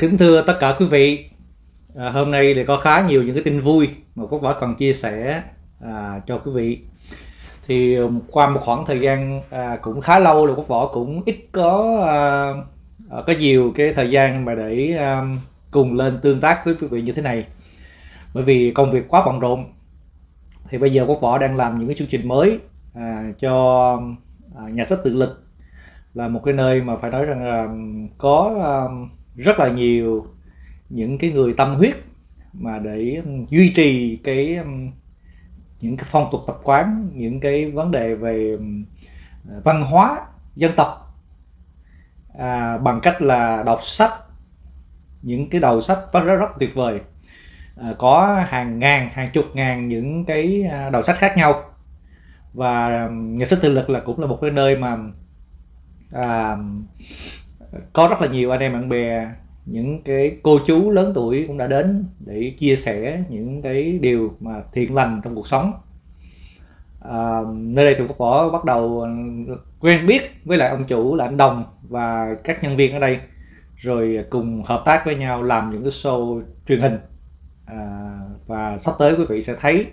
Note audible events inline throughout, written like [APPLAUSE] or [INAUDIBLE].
Kính thưa tất cả quý vị, à, hôm nay thì có khá nhiều những cái tin vui mà Quốc Võ cần chia sẻ à, cho quý vị. Thì um, qua một khoảng thời gian à, cũng khá lâu rồi Quốc Võ cũng ít có à, à, có nhiều cái thời gian mà để à, cùng lên tương tác với quý vị như thế này. Bởi vì công việc quá bận rộn. Thì bây giờ Quốc Võ đang làm những cái chương trình mới à, cho à, nhà sách tự lực là một cái nơi mà phải nói rằng là um, có à, rất là nhiều những cái người tâm huyết mà để um, duy trì cái um, những cái phong tục tập quán những cái vấn đề về um, văn hóa dân tộc à, bằng cách là đọc sách những cái đầu sách rất rất, rất tuyệt vời. À, có hàng ngàn hàng chục ngàn những cái à, đầu sách khác nhau. Và nhà sách tự lực là cũng là một cái nơi mà à, có rất là nhiều anh em bạn bè những cái cô chú lớn tuổi cũng đã đến để chia sẻ những cái điều mà thiện lành trong cuộc sống. À, nơi đây thì quốc võ bắt đầu quen biết với lại ông chủ là anh đồng và các nhân viên ở đây rồi cùng hợp tác với nhau làm những cái show truyền hình. À, và sắp tới quý vị sẽ thấy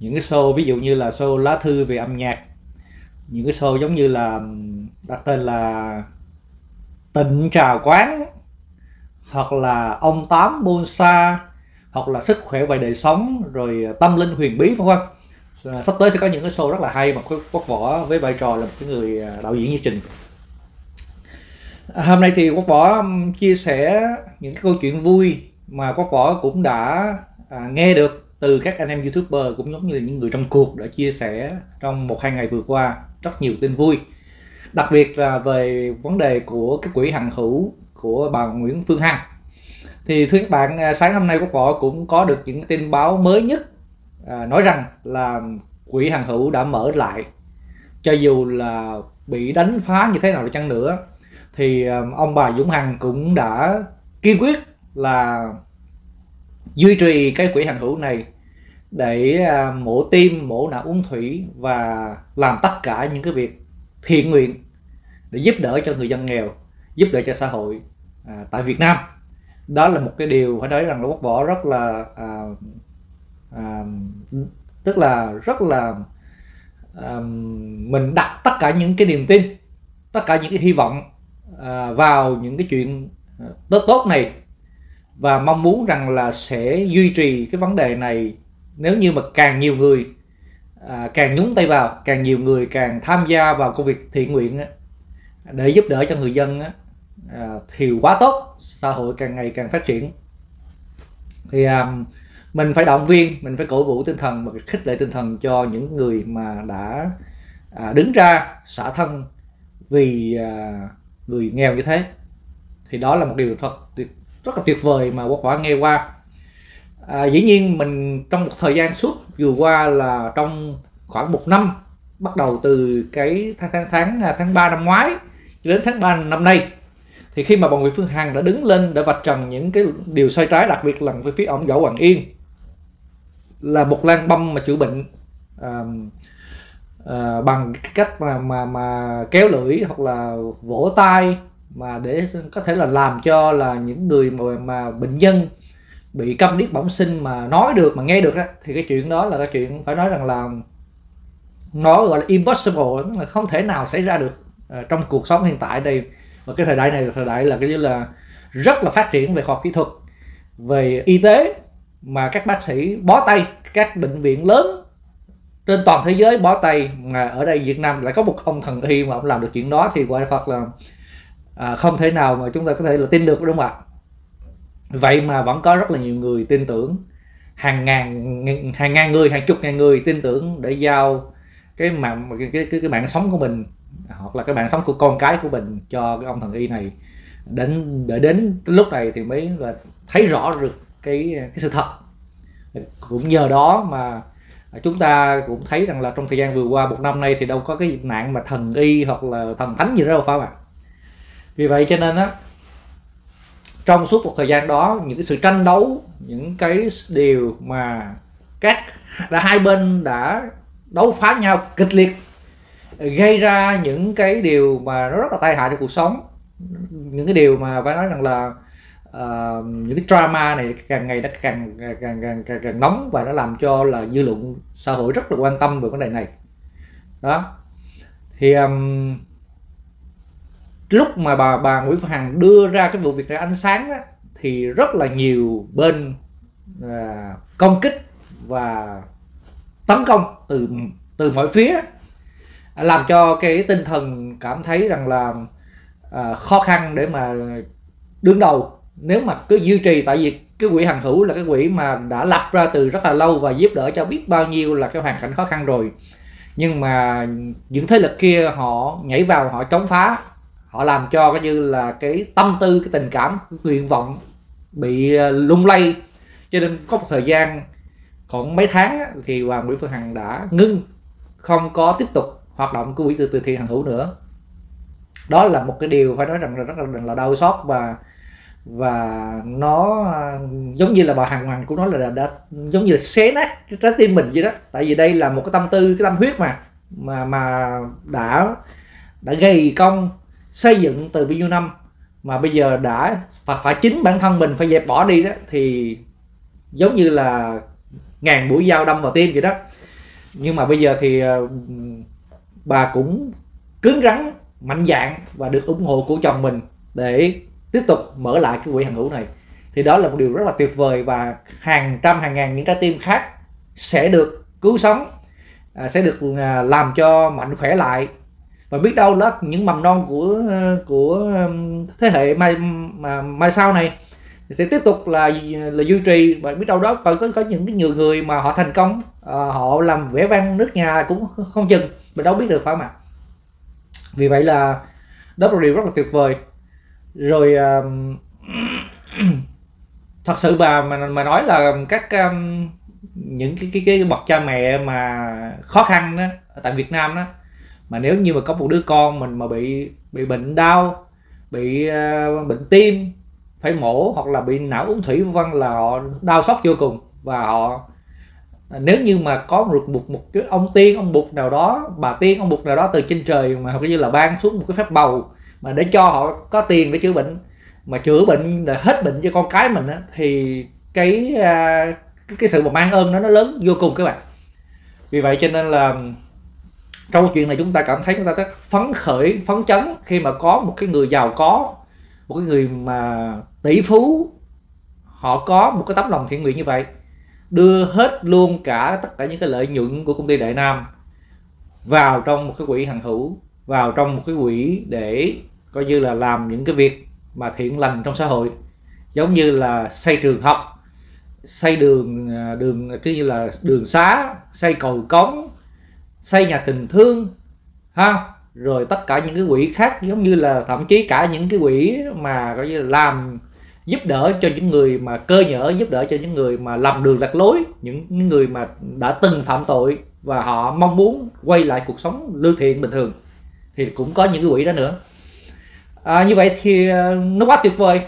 những cái show ví dụ như là show lá thư về âm nhạc những cái show giống như là đặt tên là tịnh trà quán hoặc là ông tám bonsa hoặc là sức khỏe và đời sống rồi à, tâm linh huyền bí vân vân. Ờ, sắp tới sẽ có những cái show rất là hay mà quốc võ với vai trò là một cái người à, đạo diễn chương trình. À, hôm nay thì quốc võ chia sẻ những cái câu chuyện vui mà quốc võ cũng đã à, nghe được từ các anh em youtuber cũng giống như là những người trong cuộc đã chia sẻ trong một hai ngày vừa qua. Rất nhiều tin vui đặc biệt là về vấn đề của cái quỹ hằng hữu của bà Nguyễn Phương Hằng. Thì thưa các bạn à, sáng hôm nay quốc võ cũng có được những tin báo mới nhất à, nói rằng là quỹ hằng hữu đã mở lại. Cho dù là bị đánh phá như thế nào đi chăng nữa thì à, ông bà Dũng Hằng cũng đã kiên quyết là duy trì cái quỹ hằng hữu này để à, mổ tim mổ não uống thủy và làm tất cả những cái việc thiện nguyện để giúp đỡ cho người dân nghèo giúp đỡ cho xã hội à, tại Việt Nam. Đó là một cái điều phải nói rằng là quốc võ rất là à, à, tức là rất là à, mình đặt tất cả những cái niềm tin tất cả những cái hy vọng à, vào những cái chuyện à, tốt tốt này. Và mong muốn rằng là sẽ duy trì cái vấn đề này nếu như mà càng nhiều người à, càng nhúng tay vào càng nhiều người càng tham gia vào công việc thiện nguyện á, để giúp đỡ cho người dân á, à, thì quá tốt xã hội càng ngày càng phát triển. Thì à, mình phải động viên mình phải cổ vũ tinh thần và khích lệ tinh thần cho những người mà đã à, đứng ra xả thân vì à, người nghèo như thế. Thì đó là một điều thật rất là tuyệt vời mà quốc quả nghe qua à, dĩ nhiên mình trong một thời gian suốt vừa qua là trong khoảng một năm bắt đầu từ cái tháng tháng tháng à, tháng 3 năm ngoái đến tháng 3 năm nay thì khi mà bà Nguyễn Phương Hằng đã đứng lên để vạch trần những cái điều sai trái đặc biệt là về phía ông Võ Hoàng Yên là một lan băm mà chữa bệnh à, à, bằng cái cách mà mà mà kéo lưỡi hoặc là vỗ tay mà để có thể là làm cho là những người mà mà bệnh nhân bị câm điếc bẩm sinh mà nói được mà nghe được á thì cái chuyện đó là cái chuyện phải nói rằng là nó gọi là impossible là không thể nào xảy ra được uh, trong cuộc sống hiện tại đây. Và cái thời đại này là thời đại là cái như là rất là phát triển về khoa học kỹ thuật về y tế mà các bác sĩ bó tay các bệnh viện lớn trên toàn thế giới bó tay. Mà ở đây Việt Nam lại có một ông thần y mà ông làm được chuyện đó thì quả thật là à, không thể nào mà chúng ta có thể là tin được đúng không ạ? Vậy mà vẫn có rất là nhiều người tin tưởng. Hàng ngàn hàng ngàn người hàng chục ngàn người tin tưởng để giao cái mạng cái cái cái, cái mạng sống của mình hoặc là cái mạng sống của con cái của mình cho cái ông thần y này. Đến để đến lúc này thì mới là thấy rõ được cái cái sự thật. Cũng nhờ đó mà chúng ta cũng thấy rằng là trong thời gian vừa qua một năm nay thì đâu có cái nạn mà thần y hoặc là thần thánh gì đâu phải không ạ? Vì vậy cho nên á trong suốt một thời gian đó những cái sự tranh đấu những cái điều mà các đã hai bên đã đấu phá nhau kịch liệt gây ra những cái điều mà nó rất là tai hại cho cuộc sống. Những cái điều mà phải nói rằng là uh, những cái drama này càng ngày nó càng càng, càng càng càng càng nóng và nó làm cho là dư luận xã hội rất là quan tâm về vấn đề này. Đó. Thì um, lúc mà bà bà Nguyễn Phương Hằng đưa ra cái vụ việc ra ánh sáng đó, thì rất là nhiều bên à, công kích và tấn công từ từ mọi phía làm cho cái tinh thần cảm thấy rằng là à, khó khăn để mà đương đầu. Nếu mà cứ duy trì tại vì cái quỹ hàng hữu là cái quỹ mà đã lập ra từ rất là lâu và giúp đỡ cho biết bao nhiêu là cái hoàn cảnh khó khăn rồi. Nhưng mà những thế lực kia họ nhảy vào họ chống phá họ làm cho cái như là cái tâm tư cái tình cảm cái nguyện vọng bị ờ, lung lay. Cho nên có một thời gian khoảng mấy tháng á, thì hoàng nguyễn phương hằng đã ngưng không có tiếp tục hoạt động của quỹ từ từ thiện hàng hữu nữa. Đó là một cái điều phải nói rằng là rất là, là đau xót và và nó ờ, giống như là bà Hằng Hoàng cũng nói là đã, đã giống như là xé nát trái tim mình vậy đó. Tại vì đây là một cái tâm tư cái tâm huyết mà mà mà đã đã gây công xây dựng từ bao nhiêu năm mà bây giờ đã phải, phải chính bản thân mình phải dẹp bỏ đi đó thì giống như là ngàn mũi dao đâm vào tim vậy đó. Nhưng mà bây giờ thì ờ, bà cũng cứng rắn mạnh dạng và được ủng hộ của chồng mình để tiếp tục mở lại cái quỹ hàng hữu này. Thì đó là một điều rất là tuyệt vời và hàng trăm hàng ngàn những trái tim khác sẽ được cứu sống à, sẽ được à, làm cho mạnh khỏe lại và biết đâu đó những mầm non của của um, thế hệ mai mà mai sau này sẽ tiếp tục là là duy trì. Và biết đâu đó có có, có những cái nhiều người mà họ thành công à, họ làm vẽ vang nước nhà cũng không chừng mình đâu biết được phải không ạ? Vì vậy là đó là điều rất là tuyệt vời. Rồi um, [CLEARS THROAT] thật sự bà mà mà nói là các um, những cái cái cái bậc cha mẹ mà khó khăn đó tại Việt Nam đó mà nếu như mà có một đứa con mình mà bị bị bệnh đau bị uh, bệnh tim phải mổ hoặc là bị não uống thủy vân là họ đau xót vô cùng. Và họ nếu như mà có một một một cái ông tiên ông bụt nào đó bà tiên ông bụt nào đó từ trên trời mà coi như là ban xuống một cái phép bầu mà để cho họ có tiền để chữa bệnh mà chữa bệnh để hết bệnh cho con cái mình á, thì cái, ờ, cái cái sự mà mang ơn nó nó lớn vô cùng các bạn. Vì vậy cho nên là trong câu chuyện này chúng ta cảm thấy chúng ta rất phấn khởi, phấn chấn khi mà có một cái người giàu có, một cái người mà tỷ phú. Họ có một cái tấm lòng thiện nguyện như vậy, đưa hết luôn cả tất cả những cái lợi nhuận của công ty Đại Nam vào trong một cái quỹ hàng hữu, vào trong một cái quỹ để coi như là làm những cái việc mà thiện lành trong xã hội. Giống như là xây trường học, xây đường à, đường cứ như là đường xá, xây cầu cống xây nhà tình thương ha? Rồi tất cả những cái quỹ khác giống như là thậm chí cả những cái quỹ mà coi như là làm giúp đỡ cho những người mà cơ nhở giúp đỡ cho những người mà lầm đường lạc lối những người mà đã từng phạm tội và họ mong muốn quay lại cuộc sống lương thiện bình thường. Thì cũng có những cái quỹ đó nữa. À, như vậy thì à, nó quá tuyệt vời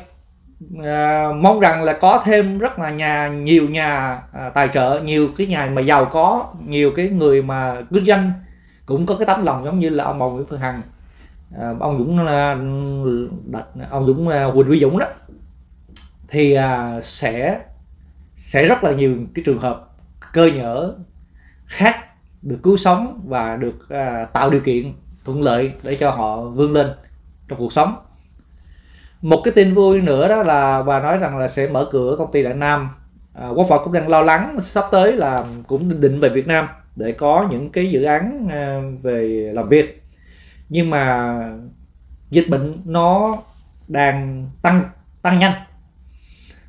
à, mong rằng là có thêm rất là nhà nhiều nhà à, tài trợ nhiều cái nhà mà giàu có nhiều cái người mà kinh doanh cũng có cái tấm lòng giống như là ông bầu Nguyễn Phương Hằng. À, ông Dũng ờ, là ông Dũng Huỳnh Quỳnh Dũng đó. Thì à, sẽ sẽ rất là nhiều cái trường hợp cơ nhở khác được cứu sống và được à, tạo điều kiện thuận lợi để cho họ vươn lên trong cuộc sống một cái tin vui nữa đó là bà nói rằng là sẽ mở cửa công ty Đại Nam. À, Quốc phòng cũng đang lo lắng sắp tới là cũng định về Việt Nam để có những cái dự án à, về làm việc. Nhưng mà dịch bệnh nó đang tăng tăng nhanh.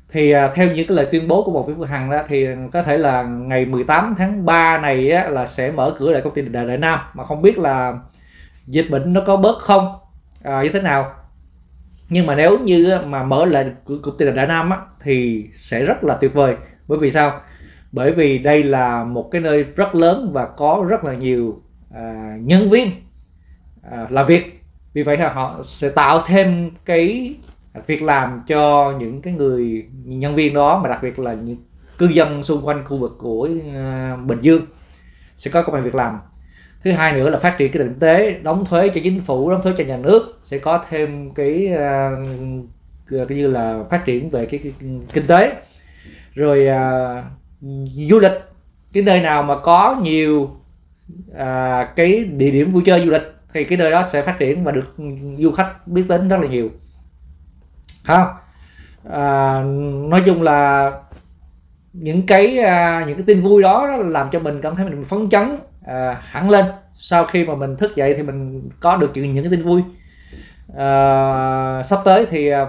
Thì à, theo những cái lời tuyên bố của một Vĩ Phương Hằng đó thì có thể là ngày 18 tháng 3 này á, là sẽ mở cửa lại công ty Đại Đại Nam. Mà không biết là dịch bệnh nó có bớt không? À, như thế nào? Nhưng mà nếu như mà mở lại cục tiền Đại Nam á, thì sẽ rất là tuyệt vời. Bởi vì sao? Bởi vì đây là một cái nơi rất lớn và có rất là nhiều à, nhân viên à, làm việc. Vì vậy họ sẽ tạo thêm cái việc làm cho những cái người nhân viên đó mà đặc biệt là những cư dân xung quanh khu vực của à, Bình Dương sẽ có công an việc làm thứ hai nữa là phát triển cái kinh tế đóng thuế cho chính phủ đóng thuế cho nhà nước sẽ có thêm cái uh, như là phát triển về cái, cái, cái kinh tế. Rồi uh, du lịch cái nơi nào mà có nhiều à, cái địa điểm vui chơi du lịch thì cái nơi đó sẽ phát triển và được du khách biết đến rất là nhiều. Không à, nói chung là những cái à, những cái tin vui đó làm cho mình cảm thấy mình phấn chấn à, hẳn lên. Sau khi mà mình thức dậy thì mình có được những, những tin vui. À, sắp tới thì à,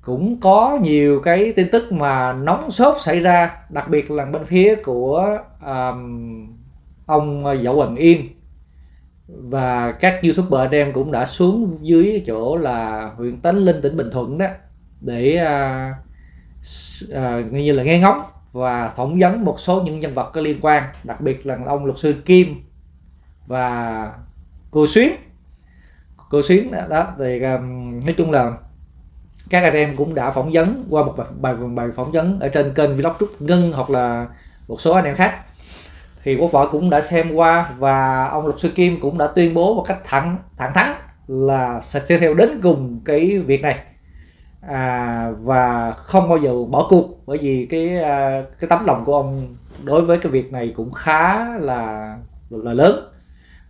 cũng có nhiều cái tin tức mà nóng sốt xảy ra đặc biệt là bên phía của um, ông Võ Hoàng Yên. Và các youtuber anh em cũng đã xuống dưới chỗ là huyện Tánh Linh tỉnh Bình Thuận đó để uh, uh, như là nghe ngóng và phỏng vấn một số những nhân vật có liên quan đặc biệt là ông luật sư Kim và cô Xuyến. Cô Xuyến đó, thì um, nói chung là các anh em cũng đã phỏng vấn qua một bài, bài, bài phỏng vấn ở trên kênh vlog trúc ngân hoặc là một số anh em khác. Thì quốc vợ cũng đã xem qua và ông luật sư kim cũng đã tuyên bố một cách thẳng thẳng thắn là sẽ theo đến cùng cái việc này à, và không bao giờ bỏ cuộc bởi vì cái à, cái tấm lòng của ông đối với cái việc này cũng khá là là lớn.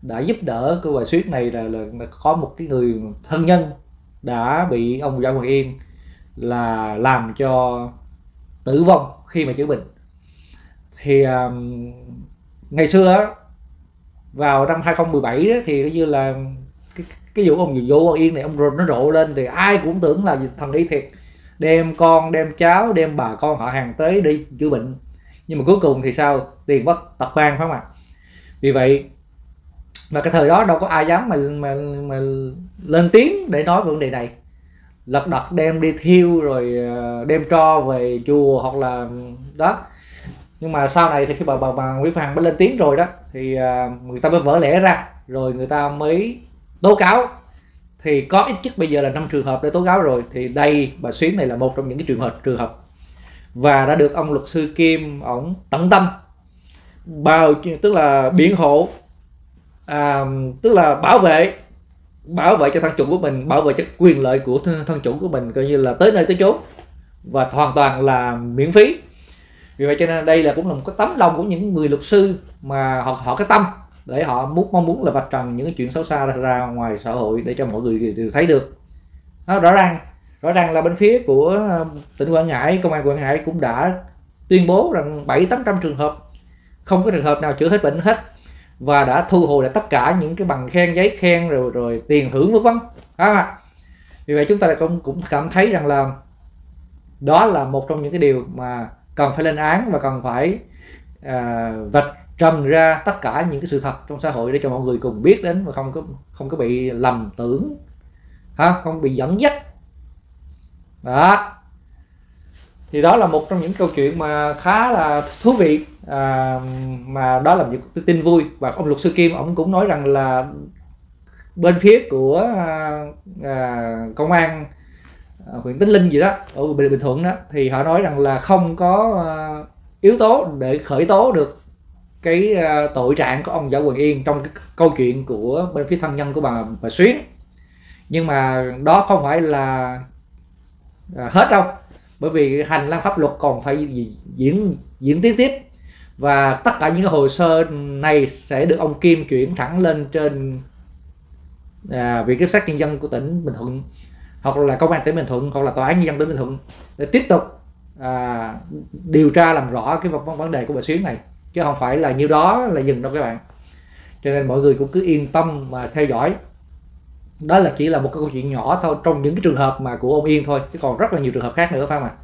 Đã giúp đỡ cái bài suyết này là, là, là có một cái người thân nhân đã bị ông Võ Hoàng Yên là làm cho tử vong khi mà chữa bệnh. Thì um, ngày xưa vào năm 2017 đó, thì như là cái, cái vụ ông Võ ông Yên này ông nó rộ lên thì ai cũng tưởng là thằng đi thiệt. Đem con đem cháu đem bà con họ hàng tới đi chữa bệnh. Nhưng mà cuối cùng thì sao? Tiền bất tập mang phải không ạ? Vì vậy mà cái thời đó đâu có ai dám mà mà, mà lên tiếng để nói vấn đề này. Lật đật đem đi thiêu rồi ờ, đem cho về chùa hoặc là đó. Nhưng mà sau này thì khi bà bà, bà Nguyễn Phan mới lên tiếng rồi đó thì ờ, người ta mới vỡ lẽ ra. Rồi người ta mới tố cáo. Thì có ít nhất bây giờ là năm trường hợp để tố cáo rồi. Thì đây bà xuyến này là một trong những cái trường hợp trường hợp. Và đã được ông luật sư Kim ổng tận tâm. Bao tức là biện hộ à, tức là bảo vệ bảo vệ cho thân chủ của mình bảo vệ cho quyền lợi của thân, thân chủ của mình coi như là tới nơi tới chốn. Và hoàn toàn là miễn phí. Vì vậy cho nên đây là cũng là một cái tấm lòng của những người luật sư mà họ họ cái tâm để họ muốn mong muốn là vạch trần những cái chuyện xấu xa ra, ra ngoài xã hội để cho mọi người đều thấy được. Đó, rõ ràng rõ ràng là bên phía của ờ, tỉnh Quảng Ngãi công an Quảng Ngãi cũng đã tuyên bố rằng bảy tám trăm trường hợp không có trường hợp nào chữa hết bệnh hết và đã thu hồi lại tất cả những cái bằng khen giấy khen rồi rồi tiền thưởng vân vân. À, vì vậy chúng ta cũng cũng cảm thấy rằng là đó là một trong những cái điều mà cần phải lên án và cần phải à, vạch trần ra tất cả những cái sự thật trong xã hội để cho mọi người cùng biết đến và không có không có bị lầm tưởng ha không bị dẫn dắt. Đó. Thì đó là một trong những câu chuyện mà khá là thú vị à, mà đó là những tin vui. Và ông luật sư Kim ông cũng nói rằng là bên phía của à, à, công an à, huyện Tĩnh Linh gì đó ở Bình, Bình Thuận đó thì họ nói rằng là không có à, yếu tố để khởi tố được cái uh, tội trạng của ông Võ Quỳnh Yên trong cái câu chuyện của bên phía thân nhân của bà bà Xuyến. Nhưng mà đó không phải là uh, hết đâu bởi vì hành lang pháp luật còn phải diễn diễn tiến tiếp. Và tất cả những cái hồ sơ này sẽ được ông Kim chuyển thẳng lên trên à, viện kiểm sát nhân dân của tỉnh Bình Thuận hoặc là công an tỉnh Bình Thuận hoặc là tòa án nhân dân tỉnh Bình Thuận để tiếp tục à, điều tra làm rõ cái vấn đề của bà xuyến này chứ không phải là nhiêu đó là dừng đâu các bạn. Cho nên mọi người cũng cứ yên tâm mà theo dõi. Đó là chỉ là một câu chuyện nhỏ thôi trong những cái trường hợp mà của ông Yên thôi chứ còn rất là nhiều trường hợp khác nữa phải không ạ?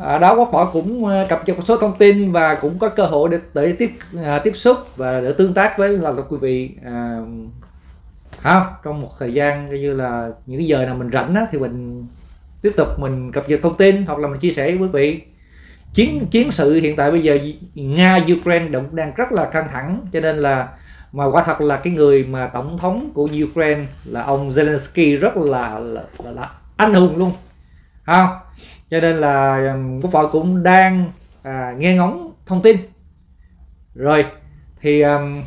À, đó quốc bảo cũng ờ, cập nhật một số thông tin và cũng có cơ hội để, để tiếp à, tiếp xúc và để tương tác với là quý vị ờ, à, không trong một thời gian như là những cái giờ nào mình rảnh á, thì mình tiếp tục mình cập nhật thông tin hoặc là mình chia sẻ với quý vị chiến chiến sự hiện tại bây giờ nga ukraine động đang rất là căng thẳng. Cho nên là mà quả thật là cái người mà tổng thống của Ukraine là ông Zelensky rất là là, là, là anh hùng luôn. Không cho nên là quốc hội cũng đang à, nghe ngóng thông tin. Rồi thì um,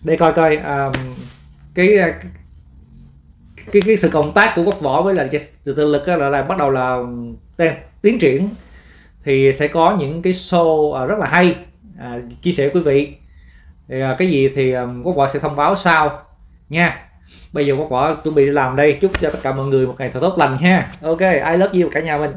để coi coi um, cái, cái cái cái sự cộng tác của quốc võ với lại tự lực là, là bắt đầu là tiến triển thì sẽ có những cái show à, rất là hay. À, chia sẻ quý vị. Thì à, cái gì thì um, quốc võ sẽ thông báo sau nha. Bây giờ quốc võ chuẩn bị đi làm đây. Chúc cho tất cả mọi người một ngày thật tốt lành ha. Ok ai love you cả nhà mình.